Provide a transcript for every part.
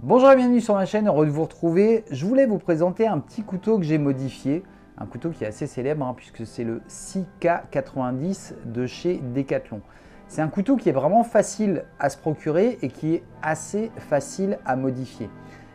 Bonjour et bienvenue sur ma chaîne, heureux de vous retrouver. Je voulais vous présenter un petit couteau que j'ai modifié, un couteau qui est assez célèbre hein, puisque c'est le 6K90 de chez Decathlon. C'est un couteau qui est vraiment facile à se procurer et qui est assez facile à modifier.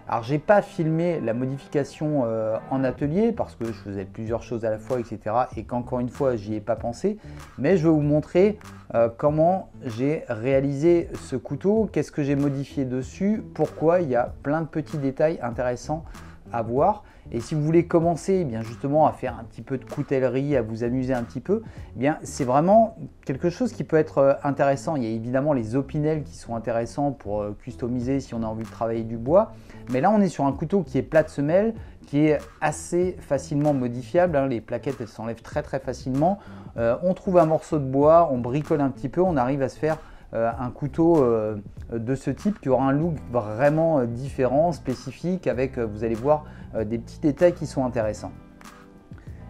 Alors j'ai pas filmé la modification euh, en atelier parce que je faisais plusieurs choses à la fois, etc. Et qu'encore une fois, j'y ai pas pensé. Mais je vais vous montrer euh, comment j'ai réalisé ce couteau, qu'est-ce que j'ai modifié dessus, pourquoi il y a plein de petits détails intéressants à voir. Et si vous voulez commencer eh bien justement à faire un petit peu de coutellerie, à vous amuser un petit peu, eh bien c'est vraiment quelque chose qui peut être euh, intéressant. Il y a évidemment les opinels qui sont intéressants pour euh, customiser si on a envie de travailler du bois. Mais là on est sur un couteau qui est plat de semelle, qui est assez facilement modifiable. Hein. Les plaquettes s'enlèvent très très facilement. Euh, on trouve un morceau de bois, on bricole un petit peu, on arrive à se faire un couteau euh, de ce type qui aura un look vraiment euh, différent, spécifique, avec, vous allez voir, des petits détails qui sont intéressants.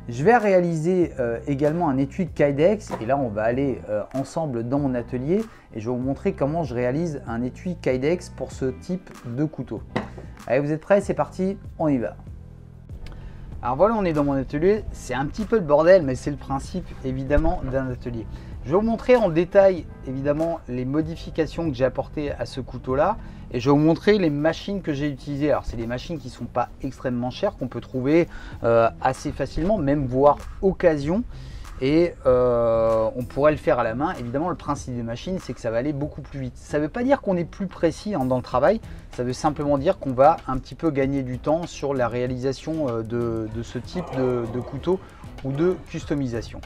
Je vais réaliser également un étui Kydex et là on va aller ensemble dans mon atelier et je vais vous montrer comment je réalise un étui Kydex pour ce type de couteau. Allez vous êtes prêts C'est parti, on y va alors voilà, on est dans mon atelier. C'est un petit peu le bordel, mais c'est le principe évidemment d'un atelier. Je vais vous montrer en détail évidemment les modifications que j'ai apportées à ce couteau là et je vais vous montrer les machines que j'ai utilisées. Alors c'est des machines qui ne sont pas extrêmement chères, qu'on peut trouver euh, assez facilement, même voire occasion et euh, on pourrait le faire à la main. Évidemment, le principe des machines, c'est que ça va aller beaucoup plus vite. Ça ne veut pas dire qu'on est plus précis hein, dans le travail, ça veut simplement dire qu'on va un petit peu gagner du temps sur la réalisation euh, de, ce type de couteau ou de customisation.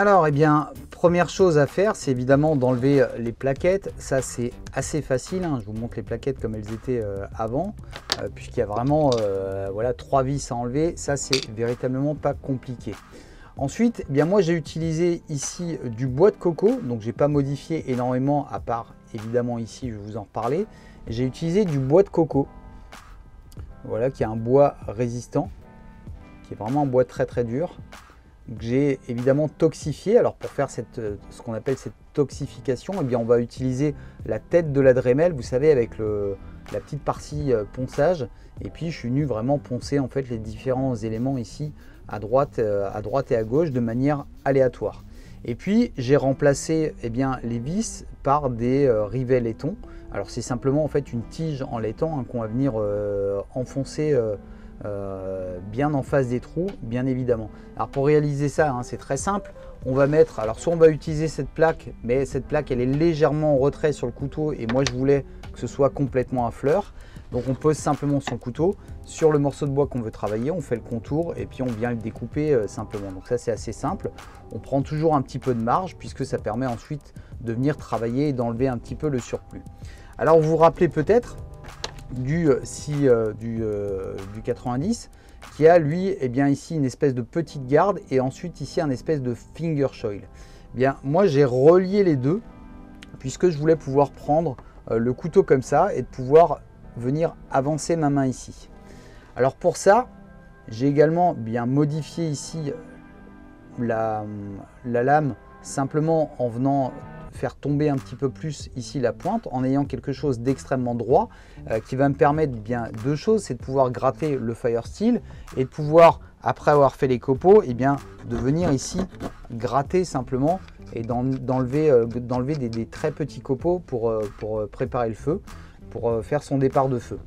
Alors, eh bien, première chose à faire, c'est évidemment d'enlever euh, les plaquettes. Ça, c'est assez facile. Hein. Je vous montre les plaquettes comme elles étaient euh, avant, euh, puisqu'il y a vraiment voilà, trois vis à enlever. Ça, c'est véritablement pas compliqué. Ensuite, eh bien moi, j'ai utilisé ici du bois de coco. Donc, j'ai pas modifié énormément, à part évidemment ici, je vais vous en reparler. J'ai utilisé du bois de coco. Voilà, qui est un bois résistant, qui est vraiment un bois très très dur j'ai évidemment toxifié. Alors pour faire euh, ce qu'on appelle cette toxification, eh on va utiliser la tête de la Dremel, vous savez, avec la petite partie euh, ponçage. Et puis je suis venu vraiment poncer en fait les différents éléments ici à droite, euh, à et à gauche de manière aléatoire. Et puis j'ai remplacé eh les vis par des rivets laiton. Alors c'est simplement en fait une tige en laiton hein, qu'on va venir enfoncer bien en face des trous, bien évidemment. Alors pour réaliser ça, hein, c'est très simple. On va mettre, alors soit on va utiliser cette plaque, mais cette plaque elle est légèrement en retrait sur le couteau et moi je voulais que ce soit complètement à fleur. Donc on pose simplement son couteau sur le morceau de bois qu'on veut travailler, on fait le contour et puis on vient le découper euh, simplement. Donc ça c'est assez simple. On prend toujours un petit peu de marge puisque ça permet ensuite de venir travailler et d'enlever un petit peu le surplus. Alors vous vous rappelez peut-être, du, euh, euh, du, euh, du, 90 qui a lui et eh bien ici une espèce de petite garde et ensuite ici un espèce de finger choil. Eh bien moi j'ai relié les deux puisque je voulais pouvoir prendre le couteau comme ça et de pouvoir venir avancer ma main ici. Alors pour ça j'ai également bien modifié ici la lame simplement en venant faire tomber un petit peu plus ici la pointe en ayant quelque chose d'extrêmement droit euh, qui va me permettre bien deux choses, c'est de pouvoir gratter le fire steel et de pouvoir après avoir fait les copeaux, et eh bien, de venir ici gratter simplement et d'enlever euh, des, très petits copeaux pour, euh, pour préparer le feu, pour faire son départ de feu.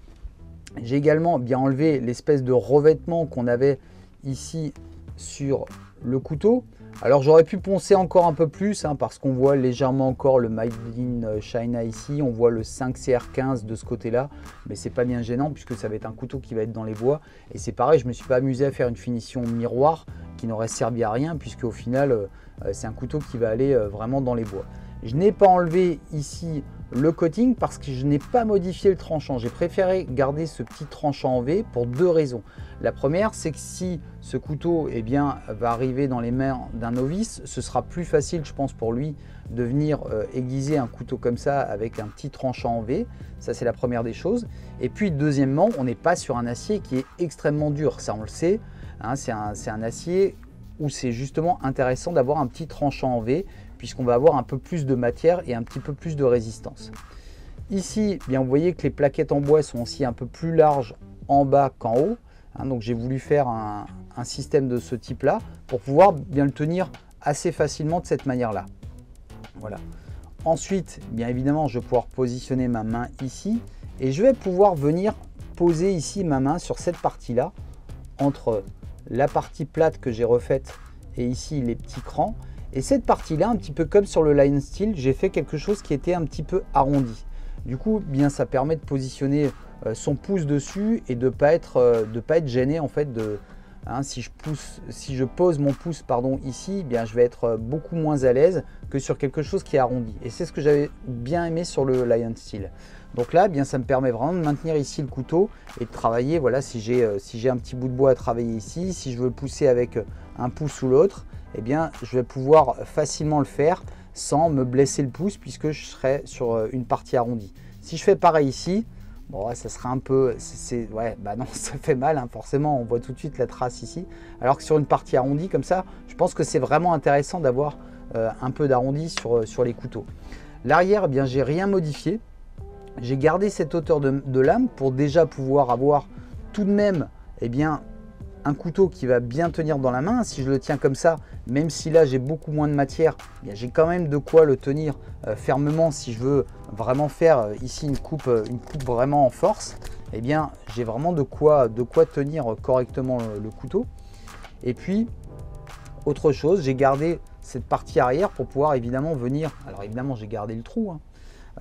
J'ai également bien enlevé l'espèce de revêtement qu'on avait ici sur le couteau. Alors j'aurais pu poncer encore un peu plus hein, parce qu'on voit légèrement encore le Made in China ici, on voit le 5CR15 de ce côté-là, mais c'est pas bien gênant puisque ça va être un couteau qui va être dans les bois. Et c'est pareil, je me suis pas amusé à faire une finition miroir qui n'aurait servi à rien puisque au final euh, c'est un couteau qui va aller euh, vraiment dans les bois. Je n'ai pas enlevé ici le coating parce que je n'ai pas modifié le tranchant. J'ai préféré garder ce petit tranchant en V pour deux raisons. La première, c'est que si ce couteau eh va arriver dans les mains d'un novice, ce sera plus facile, je pense, pour lui de venir euh, aiguiser un couteau comme ça avec un petit tranchant en V. Ça, c'est la première des choses. Et puis, deuxièmement, on n'est pas sur un acier qui est extrêmement dur. Ça, on le sait. Hein, c'est un, un acier où c'est justement intéressant d'avoir un petit tranchant en V puisqu'on va avoir un peu plus de matière et un petit peu plus de résistance. ici, bien, vous voyez que les plaquettes en bois sont aussi un peu plus larges en bas qu'en haut. Hein, donc j'ai voulu faire un, système de ce type-là pour pouvoir bien le tenir assez facilement de cette manière-là. Voilà. Ensuite, bien évidemment, je vais pouvoir positionner ma main ici et je vais pouvoir venir poser ici ma main sur cette partie-là entre la partie plate que j'ai refaite et ici les petits crans. Et cette partie-là, un petit peu comme sur le line steel, j'ai fait quelque chose qui était un petit peu arrondi. Du coup, bien ça permet de positionner euh, son pouce dessus et de pas être euh, pas être gêné en fait de hein, si je pose mon pouce pardon ici eh bien je vais être euh, beaucoup moins à l'aise que sur quelque chose qui est arrondi et c'est ce que j'avais bien aimé sur le Lion Steel donc là eh bien ça me permet vraiment de maintenir ici le couteau et de travailler voilà si j'ai si j'ai un petit bout de bois à travailler ici si je veux pousser avec un pouce ou l'autre eh bien je vais pouvoir facilement le faire sans me blesser le pouce puisque je serai sur une partie arrondie si je fais pareil ici Bon, ça sera un peu. ouais, bah non, ça fait mal, hein, forcément. On voit tout de suite la trace ici. Alors que sur une partie arrondie comme ça, je pense que c'est vraiment intéressant d'avoir euh, un peu d'arrondi sur, euh, les couteaux. L'arrière, eh bien, j'ai rien modifié. J'ai gardé cette hauteur de, lame pour déjà pouvoir avoir tout de même eh bien, couteau qui va bien tenir dans la main. Si je le tiens comme ça, même si là j'ai beaucoup moins de matière, eh j'ai quand même de quoi le tenir euh, fermement si je veux vraiment faire euh, ici une coupe, euh, une coupe vraiment en force. Eh bien, j'ai vraiment de quoi, de quoi tenir correctement le, couteau. Et puis, autre chose, j'ai gardé cette partie arrière pour pouvoir évidemment venir. Alors évidemment, j'ai gardé le trou. Hein,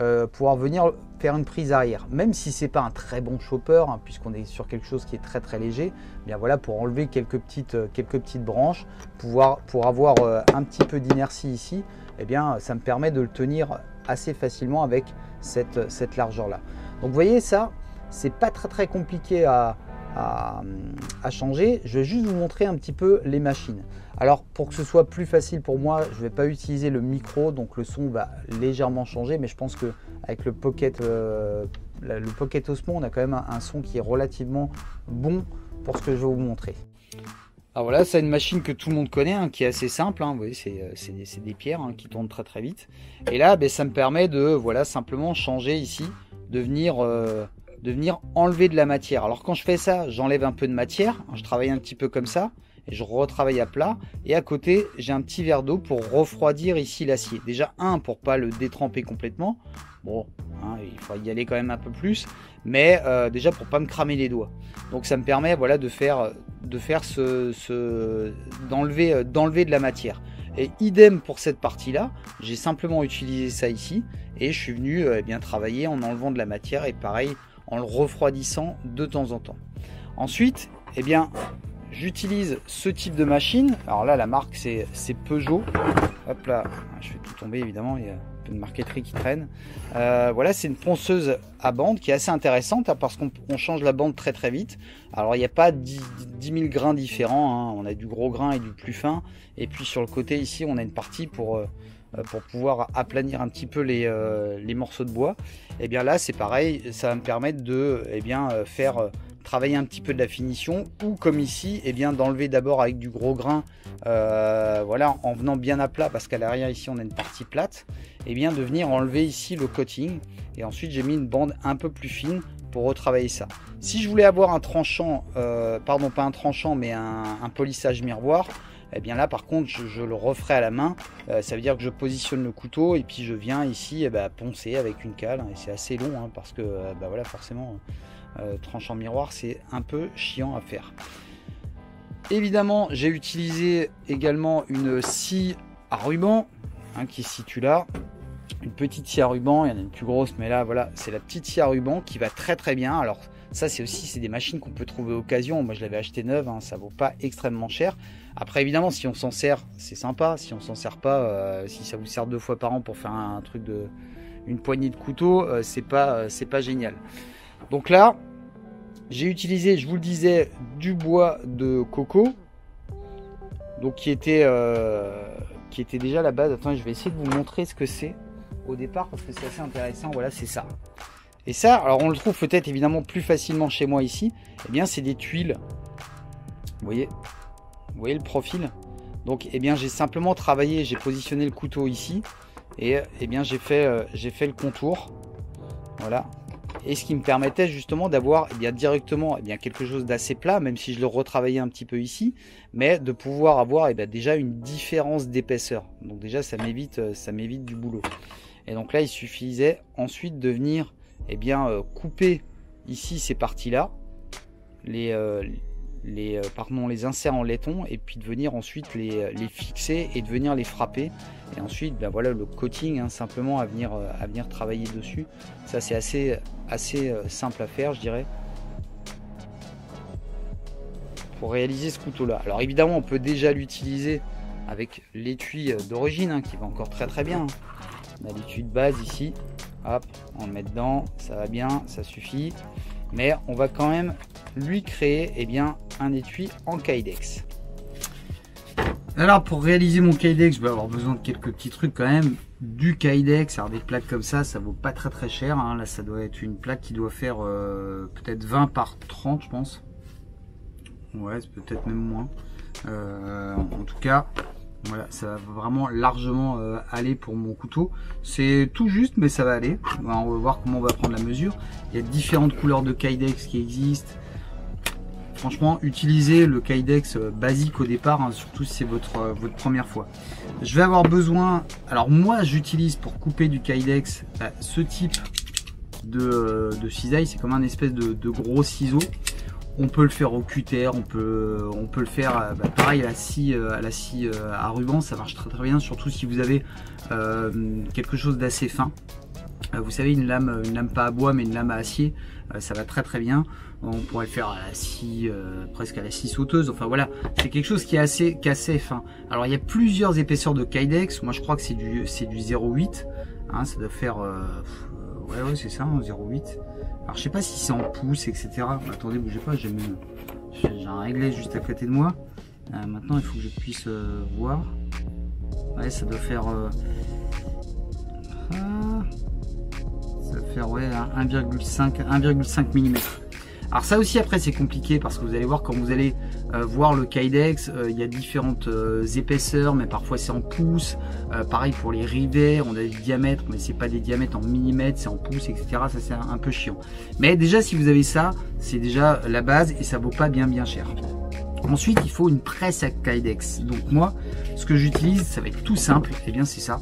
euh, pouvoir venir faire une prise arrière. Même si c'est pas un très bon chopper, hein, puisqu'on est sur quelque chose qui est très très léger, eh voilà, pour enlever quelques petites, euh, branches, pour avoir euh, un petit peu d'inertie ici, eh bien ça me permet de le tenir assez facilement avec cette, cette largeur-là. Donc vous voyez ça, c'est pas très très compliqué à, à, changer. Je vais juste vous montrer un petit peu les machines. Alors pour que ce soit plus facile pour moi, je ne vais pas utiliser le micro, donc le son va légèrement changer, mais je pense que avec le Pocket, euh, le Pocket Osmo, on a quand même un, son qui est relativement bon pour ce que je vais vous montrer. Alors voilà, c'est une machine que tout le monde connaît, hein, qui est assez simple. Hein. vous voyez, c'est euh, des, pierres hein, qui tournent très très vite. Et là, ben, ça me permet de voilà simplement changer ici, de venir euh, de venir enlever de la matière. Alors quand je fais ça, j'enlève un peu de matière, je travaille un petit peu comme ça, et je retravaille à plat. Et à côté, j'ai un petit verre d'eau pour refroidir ici l'acier. Déjà un pour pas le détremper complètement. Bon, hein, il faut y aller quand même un peu plus, mais euh, déjà pour pas me cramer les doigts. Donc ça me permet voilà de faire de faire ce, d'enlever euh, d'enlever de la matière. Et idem pour cette partie-là, j'ai simplement utilisé ça ici et je suis venu euh, eh bien travailler en enlevant de la matière et pareil en le refroidissant de temps en temps. Ensuite, eh bien, j'utilise ce type de machine. Alors là, la marque, c'est Peugeot. Hop là, je fais tout tomber, évidemment, il y a un peu de marqueterie qui traîne. Euh, voilà, c'est une ponceuse à bande qui est assez intéressante hein, parce qu'on change la bande très très vite. Alors, il n'y a pas 10, 000 grains différents. Hein. On a du gros grain et du plus fin. Et puis sur le côté ici, on a une partie pour... Euh, pour pouvoir aplanir un petit peu euh, les, morceaux de bois. Et eh bien là c'est pareil, ça va me permettre de eh bien, euh, faire travailler un petit peu de la finition ou comme ici eh bien d'enlever d'abord avec du gros grain voilà en venant bien à plat parce qu'à l'arrière ici on a une partie plate et bien de venir enlever ici le coating et ensuite j'ai mis une bande un peu plus fine pour retravailler ça si je voulais avoir un tranchant pardon pas un tranchant mais un polissage miroir eh bien là par contre je, le referai à la main. Euh, ça veut dire que je positionne le couteau et puis je viens ici eh ben, poncer avec une cale. Et c'est assez long hein, parce que euh, bah, voilà forcément euh, tranchant miroir c'est un peu chiant à faire. Évidemment j'ai utilisé également une scie à ruban hein, qui se situe là une petite scie à ruban, il y en a une plus grosse, mais là voilà, c'est la petite scie à ruban qui va très très bien. Alors ça c'est aussi c'est des machines qu'on peut trouver occasion. Moi je l'avais acheté neuve, hein, ça vaut pas extrêmement cher. Après évidemment si on s'en sert c'est sympa, si on s'en sert pas, euh, si ça vous sert deux fois par an pour faire un, truc de une poignée de couteau, euh, c'est pas euh, c'est pas génial. Donc là j'ai utilisé, je vous le disais, du bois de coco, donc qui était qui était déjà la base. Attends, je vais essayer de vous montrer ce que c'est au départ parce que c'est assez intéressant. Voilà, c'est ça. Et ça, alors on le trouve peut-être évidemment plus facilement chez moi ici. Eh bien, c'est des tuiles. Vous voyez? Vous voyez le profil? Donc, eh bien, j'ai simplement travaillé, j'ai positionné le couteau ici. Et eh bien, j'ai fait, euh, fait le contour. Voilà. Et ce qui me permettait justement d'avoir eh bien directement eh bien quelque chose d'assez plat, même si je le retravaillais un petit peu ici, mais de pouvoir avoir eh bien, déjà une différence d'épaisseur. Donc déjà ça m'évite euh, ça m'évite du boulot. Et donc là il suffisait ensuite de venir eh bien euh, couper ici ces parties là, les, euh, les, euh, inserts en laiton et puis de venir ensuite les, euh, les, fixer et de venir les frapper. Et ensuite, ben voilà le coating hein, simplement à venir, travailler dessus. Ça c'est assez, assez simple à faire, je dirais. Pour réaliser ce couteau là. Alors évidemment, on peut déjà l'utiliser avec l'étui d'origine hein, qui va encore très très bien. On a l'étui de base ici. Hop, on le met dedans, ça va bien, ça suffit. Mais on va quand même lui créer eh bien, un étui en Kydex. Alors pour réaliser mon Kydex, je vais avoir besoin de quelques petits trucs quand même. Du Kydex, alors des plaques comme ça, ça vaut pas très très cher. Hein. Là ça doit être une plaque qui doit faire euh, peut-être 20 par 30 je pense. Ouais, c'est peut-être même moins. Euh, en tout cas, voilà, ça va vraiment largement euh, aller pour mon couteau. C'est tout juste, mais ça va aller. On va voir comment on va prendre la mesure. Il y a différentes couleurs de Kydex qui existent. Franchement, utilisez le Kydex euh, basique au départ, hein, surtout si c'est votre, euh, votre première fois. Je vais avoir besoin... Alors moi, j'utilise pour couper du Kydex ce type de, cisaille. C'est comme un espèce de gros ciseau. On peut le faire au cutter, on peut, on peut le faire euh, bah, pareil à la scie, à, la scie à ruban, ça marche très très bien, surtout si vous avez euh, quelque chose d'assez fin. vous savez, une lame, une lame pas à bois mais une lame à acier, ça va très très bien. On pourrait le faire à la scie, euh, presque à la scie sauteuse. Enfin voilà, c'est quelque chose qui est assez, qui fin. Alors il y a plusieurs épaisseurs de Kydex. Moi je crois que c'est du, c'est du 0,8. Hein, ça doit faire, euh, ouais ouais c'est ça, 0,8. Alors je sais pas si c'est en pouces, etc. Attendez, bougez pas, j'ai un réglage juste à côté de moi. Euh, maintenant il faut que je puisse voir. Ouais, ça doit faire. Ah, ça doit faire ouais 1,5 1,5 mm. Alors ça aussi après c'est compliqué parce que vous allez voir quand vous allez euh, voir le Kydex, euh, il y a différentes euh, épaisseurs mais parfois c'est en pouces. pareil pour les rivets, on a des diamètres mais c'est pas des diamètres en millimètres, c'est en pouces etc. Ça c'est un, peu chiant. Mais déjà si vous avez ça, c'est déjà la base et ça vaut pas bien bien cher. Ensuite il faut une presse à Kydex. Donc moi ce que j'utilise ça va être tout simple, et eh bien c'est ça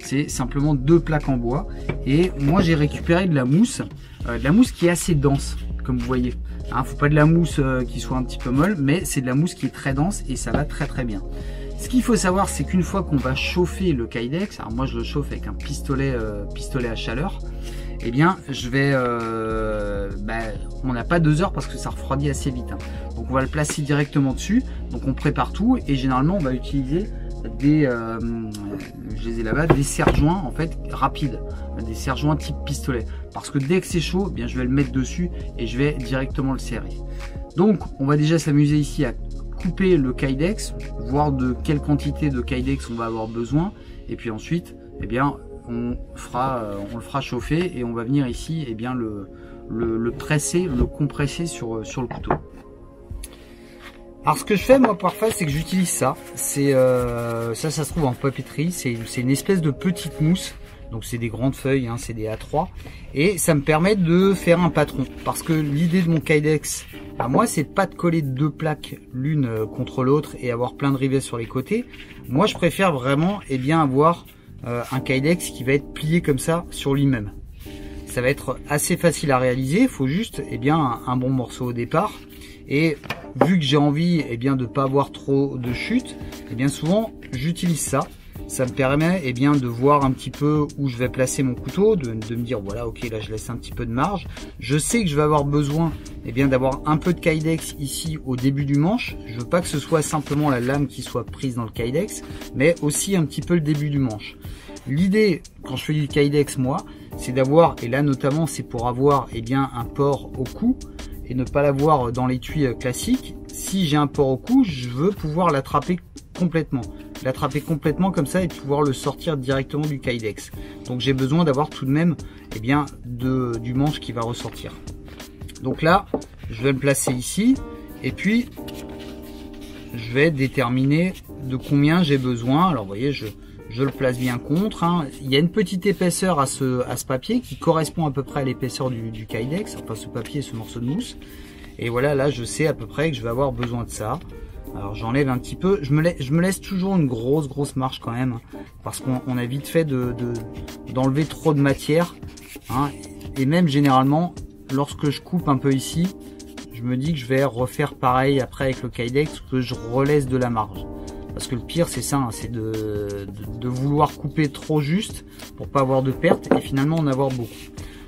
c'est simplement deux plaques en bois et moi j'ai récupéré de la mousse de la mousse qui est assez dense comme vous voyez. Hein, faut pas de la mousse euh, qui soit un petit peu molle, mais c'est de la mousse qui est très dense et ça va très très bien. Ce qu'il faut savoir, c'est qu'une fois qu'on va chauffer le Kydex, alors moi je le chauffe avec un pistolet, euh, pistolet à chaleur, eh bien je vais, euh, bah, on n'a pas deux heures parce que ça refroidit assez vite. Hein. Donc on va le placer directement dessus, donc on prépare tout et généralement on va utiliser des, euh, là-bas, des serre-joints en fait rapides, des serre-joints type pistolet. Parce que dès que c'est chaud, eh bien je vais le mettre dessus et je vais directement le serrer. Donc on va déjà s'amuser ici à couper le kydex, voir de quelle quantité de kydex on va avoir besoin. Et puis ensuite, eh bien on fera, euh, on le fera chauffer et on va venir ici, eh bien le, presser, le compresser sur le couteau. Alors ce que je fais moi parfois c'est que j'utilise ça. C'est euh, ça ça se trouve en papeterie. C'est une espèce de petite mousse. Donc c'est des grandes feuilles, hein, c'est des A3. Et ça me permet de faire un patron. Parce que l'idée de mon Kydex, à moi, c'est pas de coller deux plaques l'une euh, contre l'autre et avoir plein de rivets sur les côtés. Moi je préfère vraiment eh bien, avoir euh, un Kydex qui va être plié comme ça sur lui-même. Ça va être assez facile à réaliser. Il faut juste eh bien, un, un bon morceau au départ. Et vu que j'ai envie eh bien, de ne pas avoir trop de chute, eh bien souvent j'utilise ça. Ça me permet eh bien, de voir un petit peu où je vais placer mon couteau, de, me dire voilà ok là je laisse un petit peu de marge. Je sais que je vais avoir besoin eh bien d'avoir un peu de kydex ici au début du manche. Je veux pas que ce soit simplement la lame qui soit prise dans le kydex, mais aussi un petit peu le début du manche. L'idée quand je fais du kydex moi, c'est d'avoir, et là notamment c'est pour avoir eh bien, un port au cou, et ne pas l'avoir dans l'étui classique, si j'ai un port au cou, je veux pouvoir l'attraper complètement. L'attraper complètement comme ça et pouvoir le sortir directement du kydex. Donc j'ai besoin d'avoir tout de même eh bien, de, du manche qui va ressortir. Donc là, je vais le placer ici et puis je vais déterminer de combien j'ai besoin. Alors voyez, je, je le place bien contre. Hein. Il y a une petite épaisseur à ce, à ce papier qui correspond à peu près à l'épaisseur du, du Kydex, enfin ce papier ce morceau de mousse. Et voilà, là je sais à peu près que je vais avoir besoin de ça. Alors j'enlève un petit peu, je me, laisse, toujours une grosse grosse marge quand même, parce qu'on a vite fait d'enlever de, trop de matière. Hein. Et même généralement, lorsque je coupe un peu ici, je me dis que je vais refaire pareil après avec le Kydex, que je relaisse de la marge. Parce que le pire, c'est ça, hein, c'est de, vouloir couper trop juste pour pas avoir de perte et finalement en avoir beaucoup.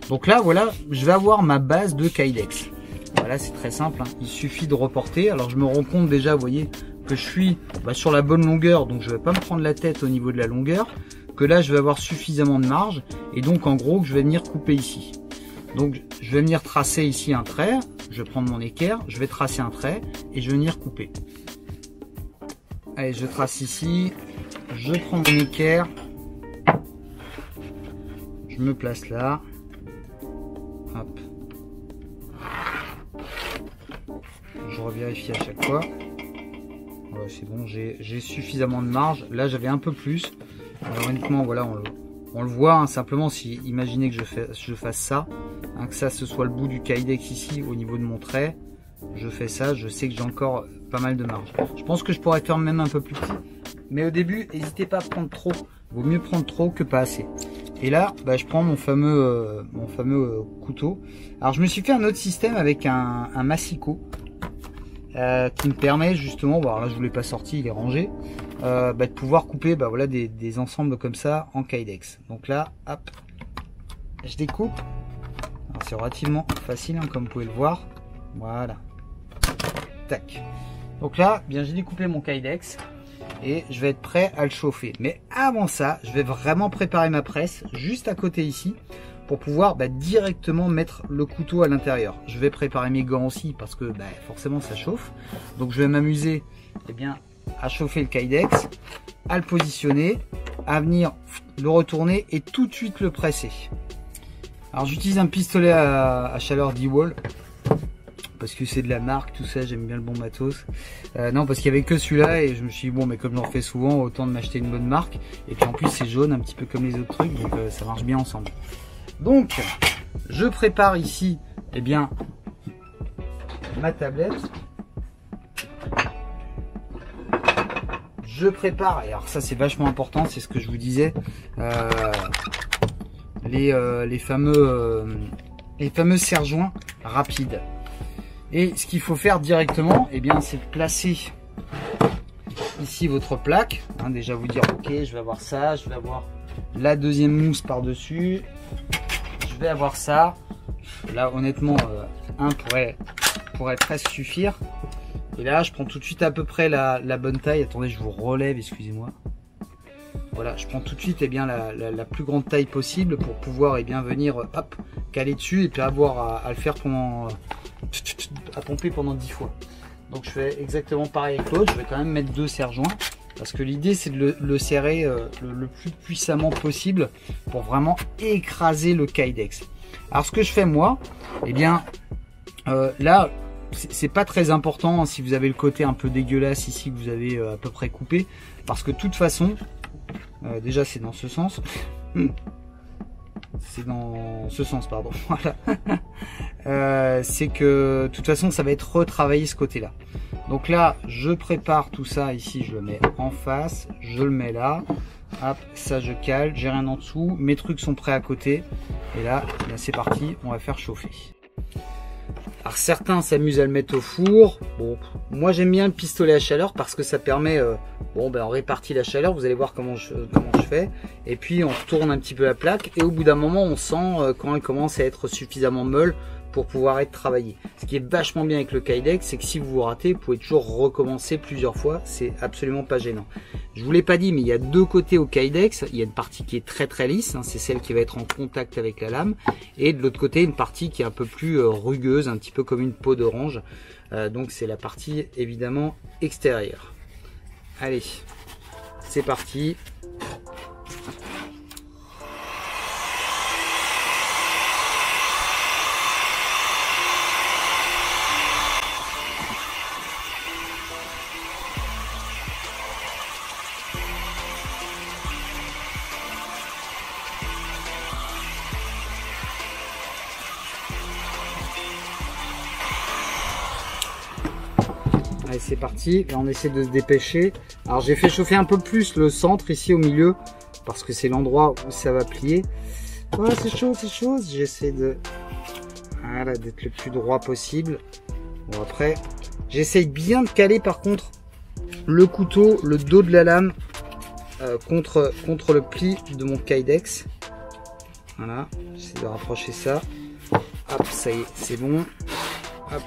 Donc là, voilà, je vais avoir ma base de Kydex. Voilà, c'est très simple, hein. il suffit de reporter. Alors je me rends compte déjà, vous voyez, que je suis bah, sur la bonne longueur, donc je vais pas me prendre la tête au niveau de la longueur. Que là, je vais avoir suffisamment de marge et donc en gros, que je vais venir couper ici. Donc je vais venir tracer ici un trait, je vais prendre mon équerre, je vais tracer un trait et je vais venir couper. Allez, je trace ici. Je prends mon équerre. Je me place là. Hop. Je revérifie à chaque fois. C'est bon, j'ai suffisamment de marge. Là, j'avais un peu plus. Alors, honnêtement, voilà, on le, voit. Hein, simplement, si imaginez que je, fais, je fasse ça, hein, que ça, ce soit le bout du kydex ici, au niveau de mon trait, je fais ça, je sais que j'ai encore pas mal de marge. Je pense que je pourrais faire même un peu plus petit. Mais au début, n'hésitez pas à prendre trop. Vaut mieux prendre trop que pas assez. Et là, bah, je prends mon fameux, euh, mon fameux euh, couteau. Alors je me suis fait un autre système avec un, massicot. Euh, qui me permet justement, bon là je ne l'ai pas sorti, il est rangé, bah, de pouvoir couper bah, voilà, des, des, ensembles comme ça en kydex. Donc là, hop, je découpe. C'est relativement facile hein, comme vous pouvez le voir. Voilà. Tac. Donc là, bien j'ai découpé mon kydex et je vais être prêt à le chauffer. Mais avant ça, je vais vraiment préparer ma presse juste à côté ici pour pouvoir bah, directement mettre le couteau à l'intérieur. Je vais préparer mes gants aussi parce que bah, forcément ça chauffe. Donc je vais m'amuser eh bien, à chauffer le kydex, à le positionner, à venir le retourner et tout de suite le presser. Alors j'utilise un pistolet à, à chaleur D-Wall parce que c'est de la marque, tout ça, j'aime bien le bon matos. Euh, non, parce qu'il y avait que celui-là et je me suis dit, bon, mais comme j'en fais souvent, autant de m'acheter une bonne marque. Et puis en plus, c'est jaune, un petit peu comme les autres trucs, donc euh, ça marche bien ensemble. Donc, je prépare ici, eh bien, ma tablette. Je prépare, et alors ça c'est vachement important, c'est ce que je vous disais, euh, les, les fameux les fameux serre-joints rapides. Et ce qu'il faut faire directement, eh bien, c'est placer ici votre plaque. Hein, déjà vous dire, ok, je vais avoir ça, je vais avoir la deuxième mousse par-dessus. Je vais avoir ça. Là, honnêtement, euh, un pourrait, pourrait presque suffire. Et là, je prends tout de suite à peu près la, bonne taille. Attendez, je vous relève, excusez-moi. Voilà, je prends tout de suite eh bien, la, plus grande taille possible pour pouvoir eh bien, venir caler dessus et puis avoir à, le faire pendant à pomper pendant 10 fois. Donc je fais exactement pareil avec l'autre. Je vais quand même mettre deux serre-joints parce que l'idée c'est de le, serrer euh, le, plus puissamment possible pour vraiment écraser le kydex. Alors ce que je fais moi, eh bien euh, là c'est pas très important si vous avez le côté un peu dégueulasse ici que vous avez euh, à peu près coupé parce que de toute façon déjà c'est dans ce sens c'est dans ce sens, pardon. Voilà. Euh, c'est que de toute façon, ça va être retravaillé ce côté-là. Donc là, je prépare tout ça ici, je le mets en face, je le mets là. Hop, ça je cale, j'ai rien en dessous, mes trucs sont prêts à côté. Et là, c'est parti, on va faire chauffer. Alors certains s'amusent à le mettre au four. Moi j'aime bien le pistolet à chaleur parce que ça permet, euh, bon ben on répartit la chaleur, vous allez voir comment je, comment je Et puis on retourne un petit peu la plaque et au bout d'un moment on sent euh, quand elle commence à être suffisamment molle pour pouvoir être travaillé. Ce qui est vachement bien avec le Kydex, c'est que si vous vous ratez, vous pouvez toujours recommencer plusieurs fois. C'est absolument pas gênant. Je vous l'ai pas dit, mais il y a deux côtés au Kydex. Il y a une partie qui est très très lisse, hein, c'est celle qui va être en contact avec la lame, et de l'autre côté une partie qui est un peu plus euh, rugueuse, un petit peu comme une peau d'orange. Euh, donc c'est la partie évidemment extérieure. Allez, c'est parti. Parti. On essaie de se dépêcher. Alors, j'ai fait chauffer un peu plus le centre ici au milieu parce que c'est l'endroit où ça va plier. Oh, c'est chaud, c'est chaud. J'essaie de voilà, d'être le plus droit possible. Bon, après, j'essaye bien de caler par contre le couteau, le dos de la lame euh, contre, contre le pli de mon Kydex. Voilà, j'essaie de rapprocher ça. Hop, ça y est, c'est bon. Hop,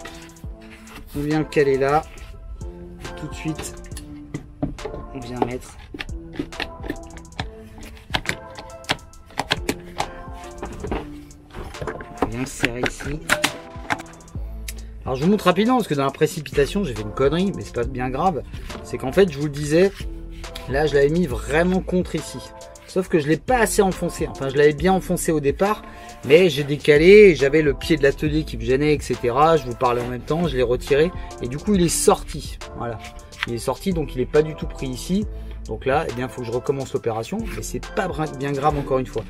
on vient le caler là. Tout de suite, vient mettre le serrer ici. Alors je vous montre rapidement parce que dans la précipitation j'ai fait une connerie mais c'est pas bien grave. C'est qu'en fait je vous le disais, là je l'avais mis vraiment contre ici. Sauf que je l'ai pas assez enfoncé. Enfin je l'avais bien enfoncé au départ mais j'ai décalé, j'avais le pied de l'atelier qui me gênait etc. Je vous parlais en même temps, je l'ai retiré et du coup il est sorti. Voilà. Il est sorti donc il est pas du tout pris ici. Donc là, eh bien, faut que je recommence l'opération, mais c'est pas bien grave encore une fois.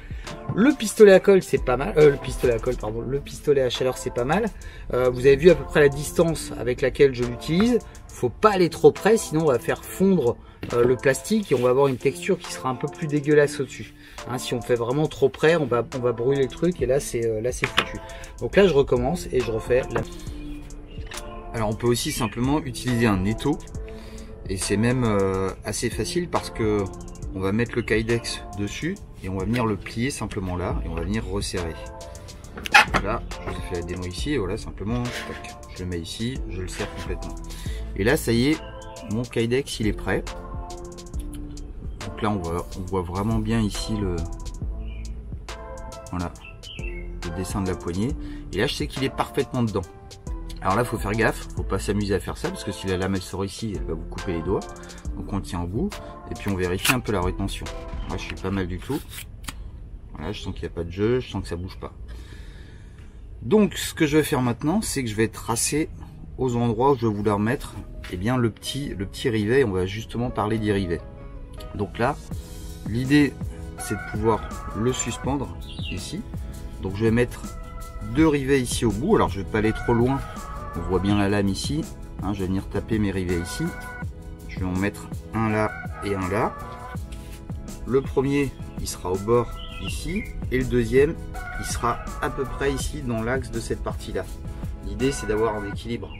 Le pistolet à colle, c'est pas mal. Euh, le pistolet à colle, pardon. Le pistolet à chaleur, c'est pas mal. Euh, vous avez vu à peu près la distance avec laquelle je l'utilise. Faut pas aller trop près, sinon on va faire fondre euh, le plastique et on va avoir une texture qui sera un peu plus dégueulasse au-dessus. Hein, si on fait vraiment trop près, on va, brûler le truc et là c'est là c'est foutu. Donc là je recommence et je refais la... Alors on peut aussi simplement utiliser un étau et c'est même assez facile parce que on va mettre le kydex dessus et on va venir le plier simplement là et on va venir resserrer. là, je vous ai fait la démo ici et voilà, simplement, je le mets ici, je le serre complètement. Et là, ça y est, mon kydex il est prêt. On voit, vraiment bien ici le, voilà, le dessin de la poignée. Et là, je sais qu'il est parfaitement dedans. Alors là, faut faire gaffe, faut pas s'amuser à faire ça, parce que si la lame elle sort ici, elle va vous couper les doigts. Donc on tient au bout, et puis on vérifie un peu la rétention. Moi, je suis pas mal du tout. Voilà, je sens qu'il n'y a pas de jeu, je sens que ça bouge pas. Donc, ce que je vais faire maintenant, c'est que je vais tracer aux endroits où je vais vouloir mettre eh bien, le, petit, le petit rivet. on va justement parler des rivets. Donc là, l'idée, c'est de pouvoir le suspendre ici. Donc, je vais mettre deux rivets ici au bout. Alors, je vais pas aller trop loin on voit bien la lame ici. Hein, je vais venir taper mes rivets ici. Je vais en mettre un là et un là. Le premier, il sera au bord ici. Et le deuxième, il sera à peu près ici dans l'axe de cette partie-là. L'idée, c'est d'avoir un équilibre.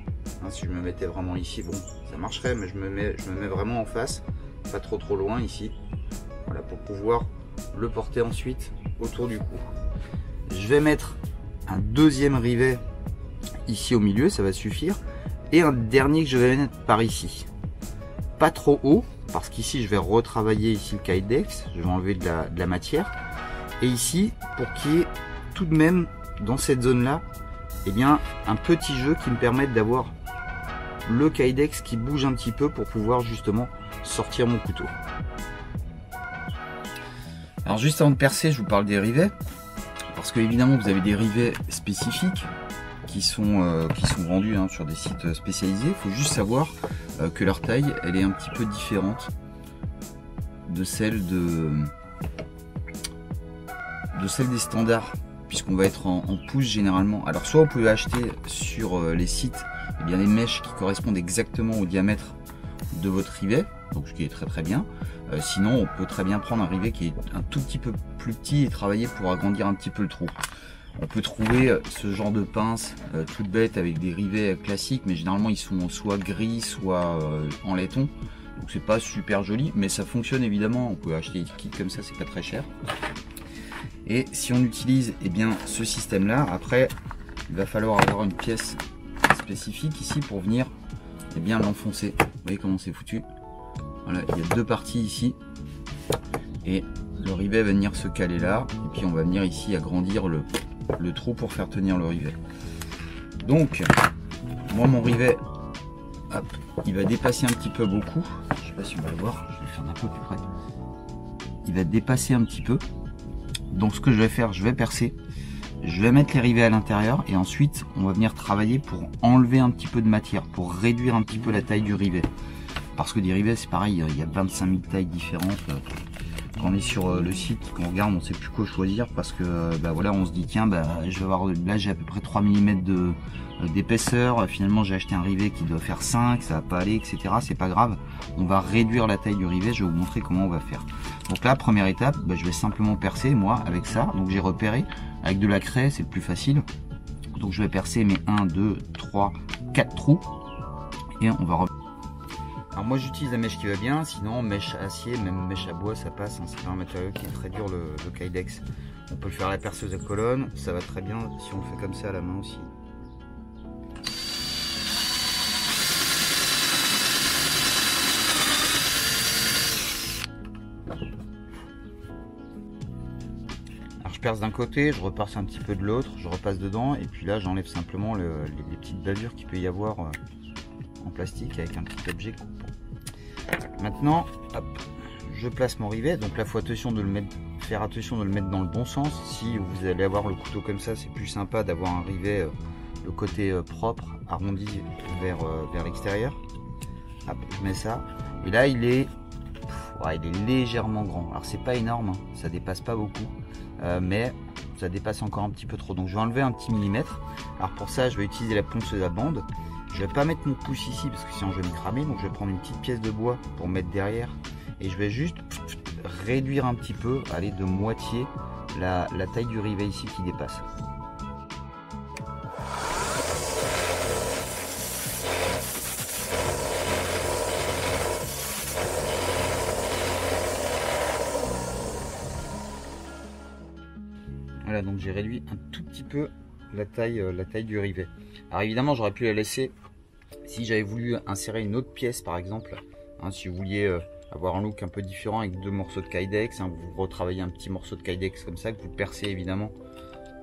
Hein, si je me mettais vraiment ici, bon, ça marcherait, mais je me mets vraiment en face, pas trop trop loin ici. Voilà, pour pouvoir le porter ensuite autour du cou. Je vais mettre un deuxième rivet ici au milieu, ça va suffire. Et un dernier que je vais mettre par ici. Pas trop haut, parce qu'ici je vais retravailler ici le kydex, je vais enlever de la, matière. Et ici, pour qu'il y ait tout de même dans cette zone là, eh bien un petit jeu qui me permette d'avoir le kydex qui bouge un petit peu pour pouvoir justement sortir mon couteau. Alors juste avant de percer, je vous parle des rivets. Parce que évidemment vous avez des rivets spécifiques qui sont, euh, qui sont vendus hein, sur des sites spécialisés. Il faut juste savoir euh, que leur taille, elle est un petit peu différente de celle de, de celle des standards, puisqu'on va être en, pouce généralement. Alors soit vous pouvez acheter sur euh, les sites eh bien, les mèches qui correspondent exactement au diamètre de votre rivet, donc ce qui est très très bien. sinon, on peut très bien prendre un rivet qui est un tout petit peu plus petit et travailler pour agrandir un petit peu le trou. On peut trouver euh, ce genre de pince euh, toute bête avec des rivets classiques, mais généralement ils sont soit gris, soit euh, en laiton. Donc c'est pas super joli, mais ça fonctionne évidemment. On peut acheter des kits comme ça, c'est pas très cher. Et si on utilise eh bien, ce système-là, après, il va falloir avoir une pièce spécifique ici pour venir eh bien l'enfoncer. Vous voyez comment c'est foutu? Voilà, il y a deux parties ici. Et le rivet va venir se caler là. Et puis on va venir ici agrandir le, le trou pour faire tenir le rivet. Donc, moi mon rivet, il va dépasser un petit peu beaucoup. Je sais pas si on va le voir, je vais faire un peu plus près. Il va dépasser un petit peu. Donc ce que je vais faire, je vais percer. Je vais mettre les rivets à l'intérieur et ensuite on va venir travailler pour enlever un petit peu de matière, pour réduire un petit peu la taille du rivet. Parce que des rivets c'est pareil, il y a 25 000 tailles différentes. quand on est sur euh, le site, quand on regarde, on sait plus quoi choisir parce que euh, bah voilà, on se dit tiens, bah, je vais avoir là j'ai à peu près 3 mm de euh, d'épaisseur. Finalement, j'ai acheté un rivet qui doit faire 5, ça va pas aller, etc. C'est pas grave. On va réduire la taille du rivet. Je vais vous montrer comment on va faire. Donc là, première étape, bah, je vais simplement percer moi avec ça. Donc j'ai repéré avec de la craie, c'est le plus facile. Donc je vais percer mes 1, 2, 3, 4 trous et on va alors moi j'utilise la mèche qui va bien, sinon mèche acier, même mèche à bois ça passe, hein. c'est pas un matériau qui est très dur le, le Kydex. On peut le faire à la perceuse à colonne, ça va très bien si on le fait comme ça à la main aussi. Alors je perce d'un côté, je repasse un petit peu de l'autre, je repasse dedans et puis là j'enlève simplement les, petites bavures qu'il peut y avoir euh, en plastique avec un petit objet Maintenant, je place mon rivet. Donc là, faut attention de le mettre, faire attention de le mettre dans le bon sens. Si vous allez avoir le couteau comme ça, c'est plus sympa d'avoir un rivet euh, le côté euh, propre, arrondi vers, euh, vers l'extérieur. je mets ça. Et là, il est, il est légèrement grand. Alors c'est pas énorme, hein. ça dépasse pas beaucoup, mais ça dépasse encore un petit peu trop. Donc je vais enlever un petit millimètre. Alors pour ça, je vais utiliser la ponceuse à bande. Je vais pas mettre mon pouce ici parce que sinon je vais me cramer. Donc je vais prendre une petite pièce de bois pour mettre derrière. Et je vais juste réduire un petit peu, aller de moitié la, taille du rivet ici qui dépasse. Voilà, donc j'ai réduit un tout petit peu la taille, euh, la taille du rivet. Alors évidemment, j'aurais pu la laisser si j'avais voulu insérer une autre pièce, par exemple. Hein, si vous vouliez euh, avoir un look un peu différent avec deux morceaux de kydex, hein, vous retravaillez un petit morceau de kydex comme ça que vous percez évidemment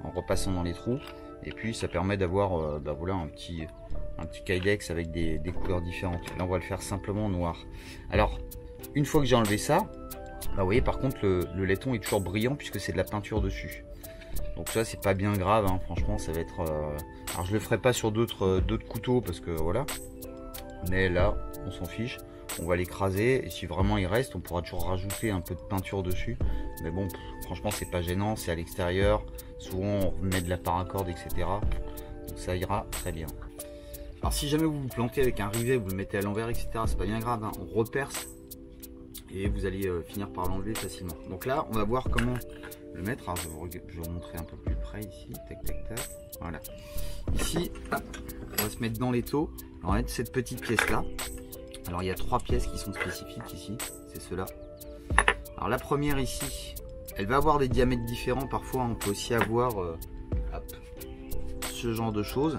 en repassant dans les trous. Et puis ça permet d'avoir euh, bah, un petit un petit kydex avec des, couleurs différentes. Là on va le faire simplement noir. Alors une fois que j'ai enlevé ça, bah, vous voyez par contre le laiton est toujours brillant puisque c'est de la peinture dessus. Donc ça c'est pas bien grave, hein. franchement ça va être... Euh, alors je le ferai pas sur d'autres euh, couteaux parce que voilà. Mais là on s'en fiche. On va l'écraser et si vraiment il reste on pourra toujours rajouter un peu de peinture dessus. Mais bon franchement c'est pas gênant, c'est à l'extérieur. Souvent on met de la paracorde etc. Donc ça ira très bien. Alors si jamais vous vous plantez avec un rivet, vous le mettez à l'envers etc. C'est pas bien grave, hein. on reperce et vous allez euh, finir par l'enlever facilement. Donc là on va voir comment le mettre. Alors, je, vais vous montrer un peu plus près ici. Tac, tac, tac. Voilà. Ici, on va se mettre dans les taux. On va mettre cette petite pièce là. Alors, il y a trois pièces qui sont spécifiques ici. C'est cela. Alors, la première ici, elle va avoir des diamètres différents. Parfois, on peut aussi avoir euh, ce genre de choses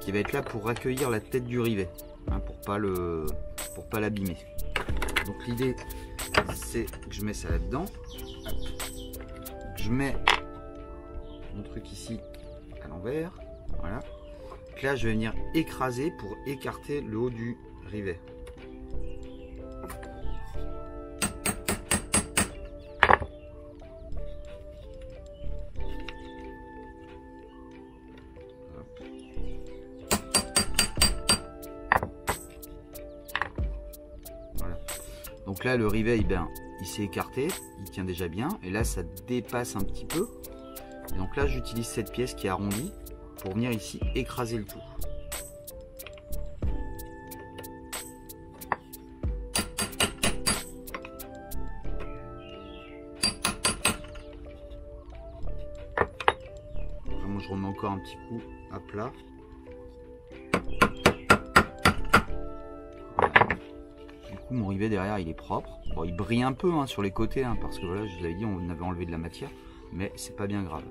qui va être là pour accueillir la tête du rivet. Hein, pour pas le pour pas l'abîmer. Donc l'idée c'est que je mets ça là-dedans je mets mon truc ici à l'envers. Voilà. là, je vais venir écraser pour écarter le haut du rivet. Voilà. Donc là, le rivet, bien, il s'est écarté, il tient déjà bien, et là ça dépasse un petit peu. Donc là j'utilise cette pièce qui est arrondie pour venir ici écraser le tout. Vraiment je remets encore un petit coup à plat. Mon rivet derrière il est propre. Bon, il brille un peu hein, sur les côtés hein, parce que voilà, je vous avais dit, on avait enlevé de la matière, mais c'est pas bien grave.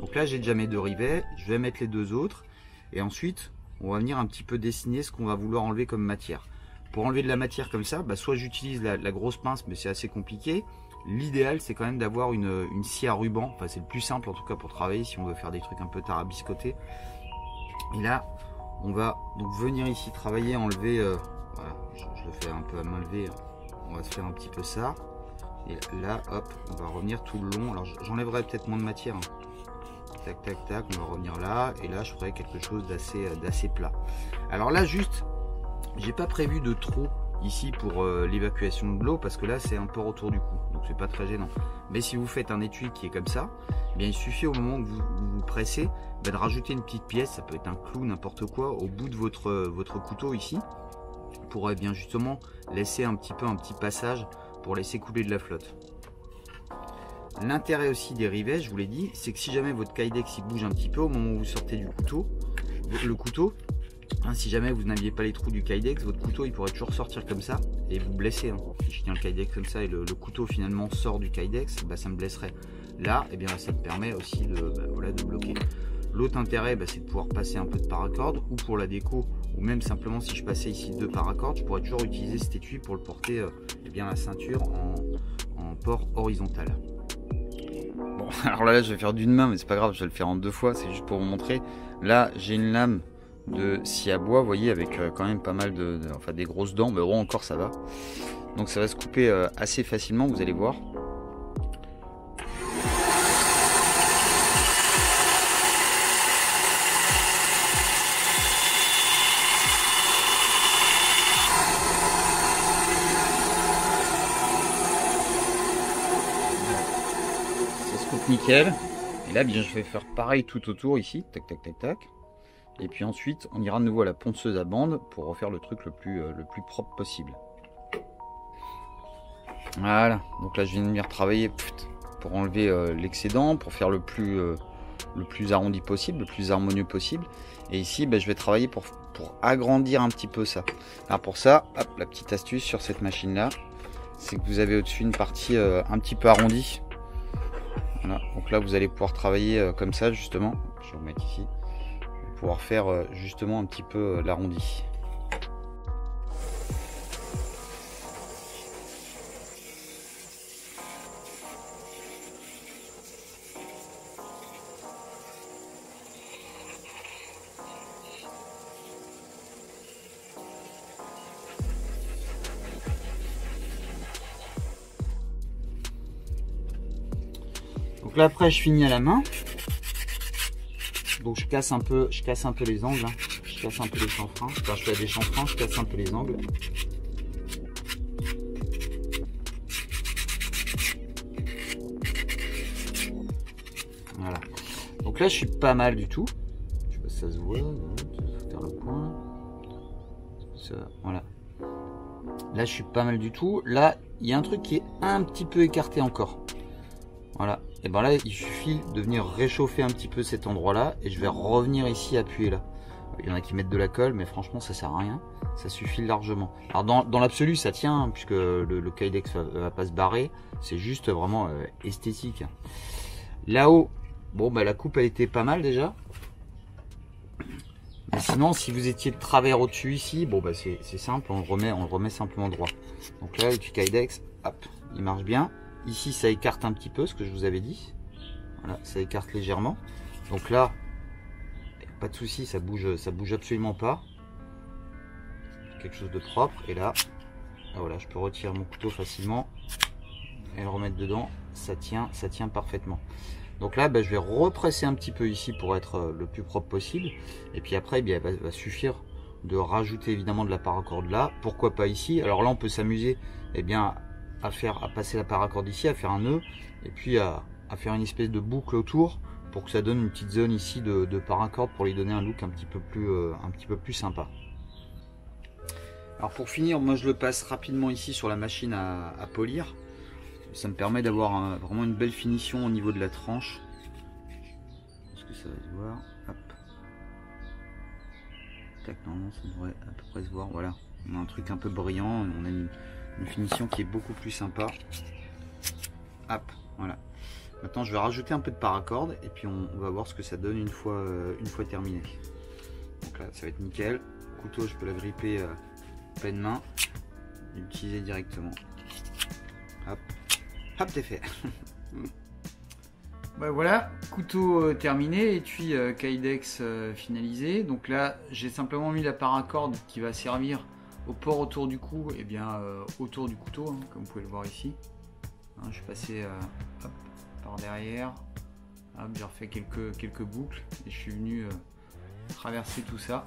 Donc là, j'ai déjà mes deux rivets, je vais mettre les deux autres et ensuite, on va venir un petit peu dessiner ce qu'on va vouloir enlever comme matière. Pour enlever de la matière comme ça, bah, soit j'utilise la, grosse pince, mais c'est assez compliqué. L'idéal, c'est quand même d'avoir une, scie à ruban. Enfin, c'est le plus simple en tout cas pour travailler si on veut faire des trucs un peu tarabiscotés. Et là, on va donc venir ici travailler, enlever euh, je, le fais un peu à main levée. On va se faire un petit peu ça. Et là, hop, on va revenir tout le long. Alors j'enlèverai peut-être moins de matière. Hein. Tac, tac, tac, on va revenir là. Et là, je ferai quelque chose d'assez d'assez plat. Alors là, juste, j'ai pas prévu de trop ici pour euh, l'évacuation de l'eau parce que là c'est un peu autour du cou donc c'est pas très gênant mais si vous faites un étui qui est comme ça eh bien il suffit au moment où vous, vous pressez bah, de rajouter une petite pièce ça peut être un clou n'importe quoi au bout de votre votre couteau ici pour eh bien justement laisser un petit peu un petit passage pour laisser couler de la flotte L'intérêt aussi des rivets, je vous l'ai dit, c'est que si jamais votre kydex il bouge un petit peu au moment où vous sortez du couteau, le couteau, hein, si jamais vous n'aviez pas les trous du kydex, votre couteau il pourrait toujours sortir comme ça et vous blesser. Hein. Si je tiens le kydex comme ça et le, couteau finalement sort du kydex, bah, ça me blesserait. Là, eh bien, ça me permet aussi de, bah, de bloquer. L'autre intérêt, bah, c'est de pouvoir passer un peu de paracorde ou pour la déco, ou même simplement si je passais ici deux paracordes, je pourrais toujours utiliser cet étui pour le porter euh, eh bien, la ceinture en, port horizontal. alors là, je vais faire d'une main, mais c'est pas grave, je vais le faire en deux fois, c'est juste pour vous montrer. Là, j'ai une lame de scie à bois, vous voyez, avec euh, quand même pas mal de, enfin des grosses dents, mais bon, encore ça va. Donc ça va se couper euh, assez facilement, vous allez voir. Nickel. Et là, bien, je vais faire pareil tout autour ici. Tac, tac, tac, tac. Et puis ensuite, on ira de nouveau à la ponceuse à bande pour refaire le truc le plus, euh, le plus propre possible. Voilà. Donc là, je viens de venir travailler pour enlever euh, l'excédent, pour faire le plus, euh, le plus arrondi possible, le plus harmonieux possible. Et ici, ben, je vais travailler pour, pour agrandir un petit peu ça. Alors pour ça, la petite astuce sur cette machine-là, c'est que vous avez au-dessus une partie un petit peu arrondie donc là vous allez pouvoir travailler euh, comme ça justement. Je vais vous mettre ici. pouvoir faire euh, justement un petit peu euh, l'arrondi. Donc là après je finis à la main. Donc je casse un peu, je casse un peu les angles. Hein. Je casse un peu les chanfreins. Quand je fais des chanfreins, je casse un peu les angles. Voilà. Donc là je suis pas mal du tout. Je sais pas si ça se voit. Faire le point. voilà. Là je suis pas mal du tout. Là il y a un truc qui est un petit peu écarté encore. Et ben là, il suffit de venir réchauffer un petit peu cet endroit-là et je vais revenir ici appuyer là. Il y en a qui mettent de la colle, mais franchement, ça sert à rien. Ça suffit largement. Alors dans, l'absolu, ça tient hein, puisque le, le Kydex va, pas se barrer. C'est juste vraiment euh, esthétique. Là-haut, bon bah la coupe a été pas mal déjà. Sinon, si vous étiez de travers au-dessus ici, bon bah c'est simple, on le remet, on remet simplement droit. Donc là, le Kydex, hop, il marche bien. Ici, ça écarte un petit peu ce que je vous avais dit. Voilà, ça écarte légèrement. Donc là, pas de souci, ça bouge, ça bouge absolument pas. Quelque chose de propre. Et là, ah, voilà, je peux retirer mon couteau facilement et le remettre dedans. Ça tient, ça tient parfaitement. Donc là, bah, je vais represser un petit peu ici pour être euh, le plus propre possible. Et puis après, eh bien, il va, suffire de rajouter évidemment de la paracorde là. Pourquoi pas ici? Alors là, on peut s'amuser eh bien, à faire à passer la paracorde ici, à faire un nœud, et puis à, faire une espèce de boucle autour pour que ça donne une petite zone ici de, de paracorde pour lui donner un look un petit peu plus, euh, un petit peu plus sympa. Alors pour finir, moi je le passe rapidement ici sur la machine à, polir. Ça me permet d'avoir vraiment une belle finition au niveau de la tranche. Est-ce que ça va se voir? Hop. Tac, normalement ça devrait à peu près se voir. Voilà, on a un truc un peu brillant, on a une, une finition qui est beaucoup plus sympa. Hop, voilà. Maintenant, je vais rajouter un peu de paracorde et puis on, va voir ce que ça donne une fois, euh, une fois terminé. Donc là, ça va être nickel. couteau, je peux la gripper euh, pleine main et l'utiliser directement. Hop, hop, c'est fait. bah voilà, couteau euh, terminé, étui euh, Kydex finalisé. Donc là, j'ai simplement mis la paracorde qui va servir port autour du cou, et eh bien euh, autour du couteau, hein, comme vous pouvez le voir ici. Hein, je suis passé euh, par derrière, j'ai refait quelques, quelques boucles et je suis venu euh, traverser tout ça.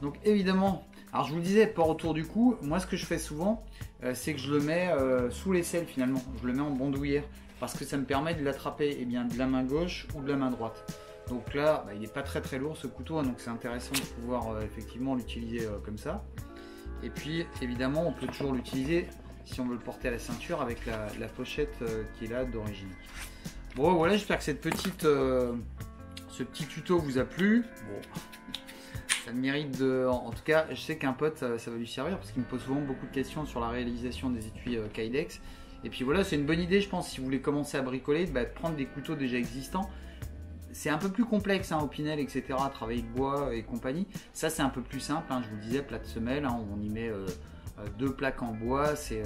Donc évidemment, Alors je vous le disais, port autour du cou, moi ce que je fais souvent, c'est que je le mets sous l'aisselle finalement. Je le mets en bandoulière parce que ça me permet de l'attraper eh bien de la main gauche ou de la main droite. Donc là, bah, il n'est pas très très lourd ce couteau, hein, donc c'est intéressant de pouvoir effectivement l'utiliser comme ça. Et puis évidemment, on peut toujours l'utiliser si on veut le porter à la ceinture avec la, la pochette qui est là d'origine. Bon voilà, j'espère que cette petite, ce petit tuto vous a plu. Bon, ça mérite de. En tout cas, je sais qu'un pote, ça, va lui servir parce qu'il me pose souvent beaucoup de questions sur la réalisation des étuis euh, Kydex. Et puis voilà, c'est une bonne idée, je pense, si vous voulez commencer à bricoler, bah, de prendre des couteaux déjà existants. C'est un peu plus complexe, hein, Opinel, etc., travailler de bois et compagnie. Ça, c'est un peu plus simple, hein, je vous le disais, plate semelle, hein, on y met euh, euh, deux plaques en bois, c'est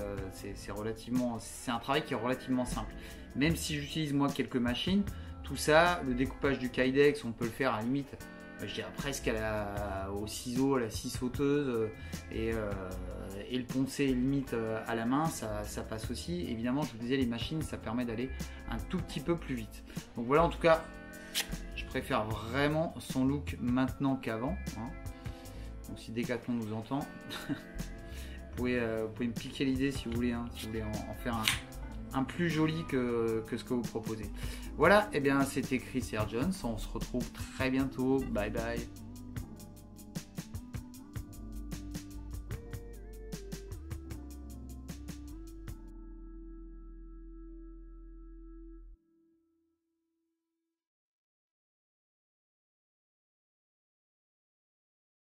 relativement. C'est un travail qui est relativement simple. Même si j'utilise moi quelques machines, tout ça, le découpage du Kydex, on peut le faire à la limite je dirais presque au ciseau, à la scie sauteuse euh, euh, et, le poncer limite euh, à la main, ça, passe aussi. Évidemment, je vous disais, les machines, ça permet d'aller un tout petit peu plus vite. Donc voilà, en tout cas, je préfère vraiment son look maintenant qu'avant. Hein. Donc si Decathlon nous entend, vous, pouvez, me piquer l'idée si vous voulez, hein, si vous voulez en, faire un, plus joli que, que ce que vous proposez. Voilà, et eh bien c'était Chris Air Jones. On se retrouve très bientôt. Bye bye.